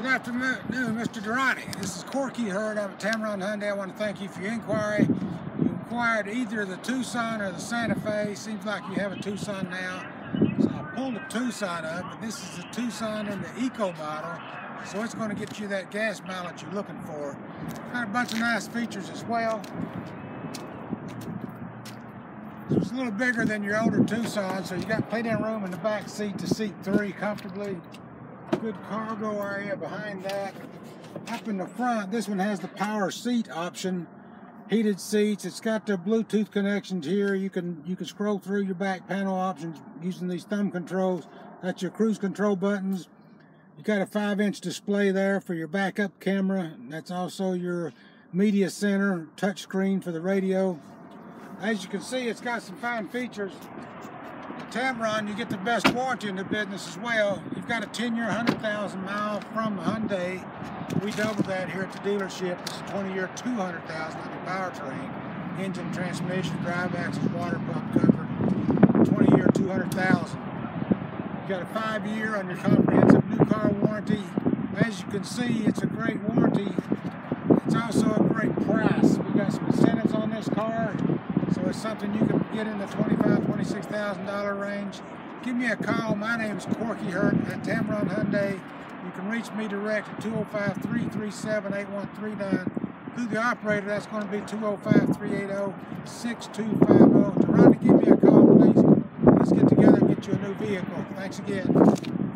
Good afternoon, Mr. Dharani. This is Corky Hurd. I'm at Tameron Hyundai. I want to thank you for your inquiry. You inquired either the Tucson or the Santa Fe. Seems like you have a Tucson now. So I pulled the Tucson up, but this is the Tucson in the Eco model. So it's going to get you that gas mileage you're looking for. Got a bunch of nice features as well. It's a little bigger than your older Tucson, so you got plenty of room in the back seat to seat three comfortably good cargo area behind that. Up in the front, this one has the power seat option, heated seats. It's got the Bluetooth connections here. You can you can scroll through your back panel options using these thumb controls. That's your cruise control buttons. You got a five inch display there for your backup camera. That's also your media center, touchscreen for the radio. As you can see, it's got some fine features. Tameron, you get the best warranty in the business as well. You've got a 10-year, 100,000 mile from Hyundai. We double that here at the dealership. It's a 20-year, 200,000 on the powertrain. Engine, transmission, drive axles, water pump covered. 20-year, 200,000. You've got a five-year on your comprehensive new car warranty. As you can see, it's a great warranty. It's also a great price. We've got some incentives on this car. So something you can get in the $25,000, $26,000 range. Give me a call. My name is Corky Hurt at Tameron Hyundai. You can reach me direct at 205-337-8139. Through the operator, that's going to be 205-380-6250. Dharani, give me a call, please. Let's get together and get you a new vehicle. Thanks again.